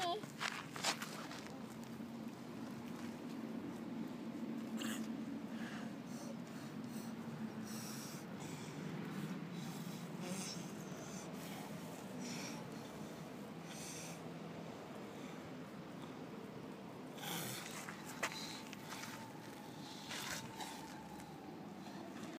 Okay.